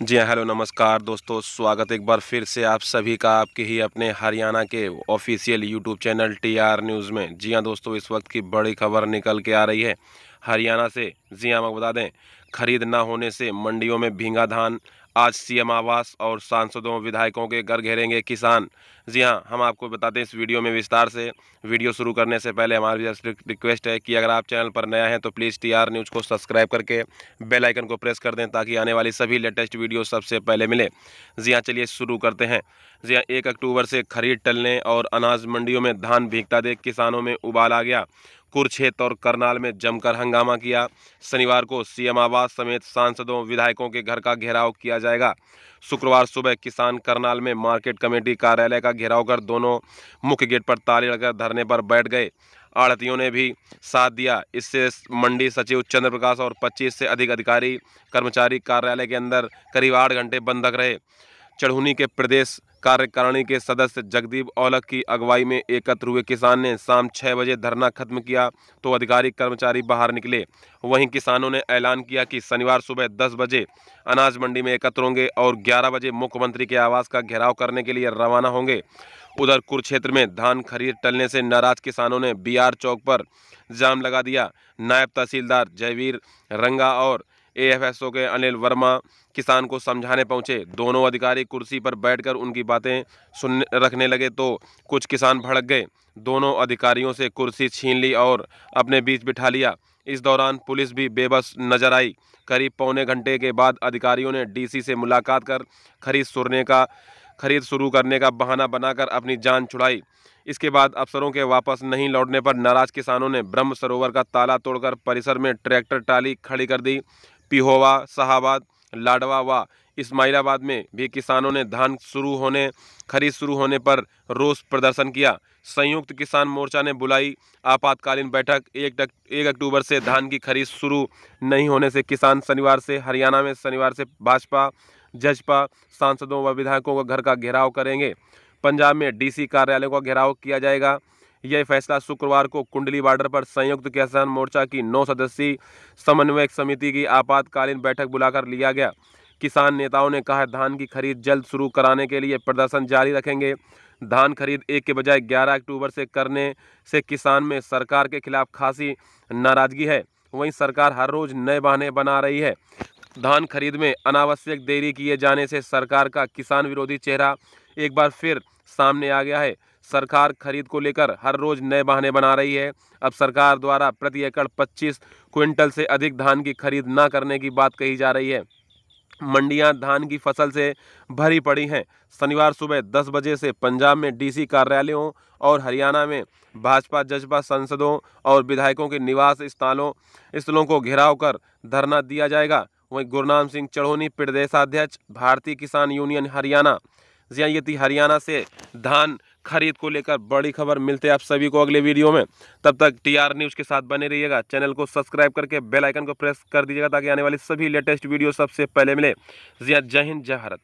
जी हाँ हेलो, नमस्कार दोस्तों, स्वागत एक बार फिर से आप सभी का आपके ही अपने हरियाणा के official YouTube channel TR news में। जी हाँ दोस्तों, इस वक्त की बड़ी खबर निकल के आ रही है। हरियाणा से, जी हाँ मैं बता दें खरीद न होने से मंडियों में भींगा धान। आज सीएम आवास और सांसदों विधायकों के घर घेरेंगे किसान। जी हाँ हम आपको बताते हैं इस वीडियो में विस्तार से। वीडियो शुरू करने से पहले हमारी रिक्वेस्ट है कि अगर आप चैनल पर नया हैं तो प्लीज़ टी आर न्यूज़ को सब्सक्राइब करके बेल आइकन को प्रेस कर दें ताकि आने वाली सभी लेटेस्ट वीडियो सबसे पहले मिले। जी हाँ चलिए शुरू करते हैं। जी हाँ एक अक्टूबर से खरीद टलने और अनाज मंडियों में धान भीगता देख किसानों में उबाल आ गया। कुरुक्षेत्र और करनाल में जमकर हंगामा किया। शनिवार को सीएम आवास समेत सांसदों, विधायकों के घर का घेराव किया जाएगा। शुक्रवार सुबह किसान करनाल में मार्केट कमेटी कार्यालय का घेराव कर दोनों मुख्य गेट पर ताले लगाकर धरने पर बैठ गए। आड़तियों ने भी साथ दिया। इससे मंडी सचिव चंद्र प्रकाश और 25 से अधिक अधिकारी, कर्मचारी कार्यालय के अंदर करीब आठ घंटे बंधक रहे। चढ़ुनी के प्रदेश कार्यकारिणी के सदस्य जगदीप औलख की अगुवाई में एकत्र हुए किसान ने शाम छः बजे धरना खत्म किया तो अधिकारी कर्मचारी बाहर निकले। वहीं किसानों ने ऐलान किया कि शनिवार सुबह 10 बजे अनाज मंडी में एकत्र होंगे और 11 बजे मुख्यमंत्री के आवास का घेराव करने के लिए रवाना होंगे। उधर कुरुक्षेत्र में धान खरीद टलने से नाराज़ किसानों ने बीआर चौक पर जाम लगा दिया। नायब तहसीलदार जयवीर रंगा और एएफएसओ के अनिल वर्मा किसान को समझाने पहुँचे। दोनों अधिकारी कुर्सी पर बैठकर उनकी बातें सुन रखने लगे तो कुछ किसान भड़क गए। दोनों अधिकारियों से कुर्सी छीन ली और अपने बीच बिठा लिया। इस दौरान पुलिस भी बेबस नज़र आई। करीब पौने घंटे के बाद अधिकारियों ने डीसी से मुलाकात कर खरीद सुरने का, खरीद शुरू करने का बहाना बनाकर अपनी जान छुड़ाई। इसके बाद अफसरों के वापस नहीं लौटने पर नाराज़ किसानों ने ब्रह्म सरोवर का ताला तोड़कर परिसर में ट्रैक्टर टाली खड़ी कर दी। पिहोवा शाहबाद लाडवा व इस्माइलाबाद में भी किसानों ने धान शुरू होने, खरीद शुरू होने पर रोष प्रदर्शन किया। संयुक्त किसान मोर्चा ने बुलाई आपातकालीन बैठक। एक एक अक्टूबर से धान की खरीद शुरू नहीं होने से किसान शनिवार से हरियाणा में शनिवार से भाजपा, जजपा सांसदों व विधायकों का घर का घेराव करेंगे। पंजाब में डीसी कार्यालय का घेराव किया जाएगा। यह फैसला शुक्रवार को कुंडली बॉर्डर पर संयुक्त किसान मोर्चा की नौ सदस्यीय समन्वयक समिति की आपातकालीन बैठक बुलाकर लिया गया। किसान नेताओं ने कहा, धान की खरीद जल्द शुरू कराने के लिए प्रदर्शन जारी रखेंगे। धान खरीद एक के बजाय 11 अक्टूबर से करने से किसान में सरकार के खिलाफ खासी नाराज़गी है। वहीं सरकार हर रोज नए बहाने बना रही है। धान खरीद में अनावश्यक देरी किए जाने से सरकार का किसान विरोधी चेहरा एक बार फिर सामने आ गया है। सरकार खरीद को लेकर हर रोज नए बहाने बना रही है। अब सरकार द्वारा प्रति एकड़ 25 क्विंटल से अधिक धान की खरीद न करने की बात कही जा रही है। मंडियाँ धान की फ़सल से भरी पड़ी हैं। शनिवार सुबह 10 बजे से पंजाब में डीसी कार्यालयों और हरियाणा में भाजपा, जजपा सांसदों और विधायकों के निवास स्थलों स्थलों को घेराव कर धरना दिया जाएगा। वहीं गुरनाम सिंह चढ़ोनी प्रदेशाध्यक्ष, भारतीय किसान यूनियन, हरियाणा। ये थी हरियाणा से धान खरीद को लेकर बड़ी खबर मिलते हैं आप सभी को अगले वीडियो में। तब तक टीआर न्यूज़ के साथ बने रहिएगा। चैनल को सब्सक्राइब करके बेल आइकन को प्रेस कर दीजिएगा ताकि आने वाली सभी लेटेस्ट वीडियो सबसे पहले मिले। जी जय हिंद, जय भारत।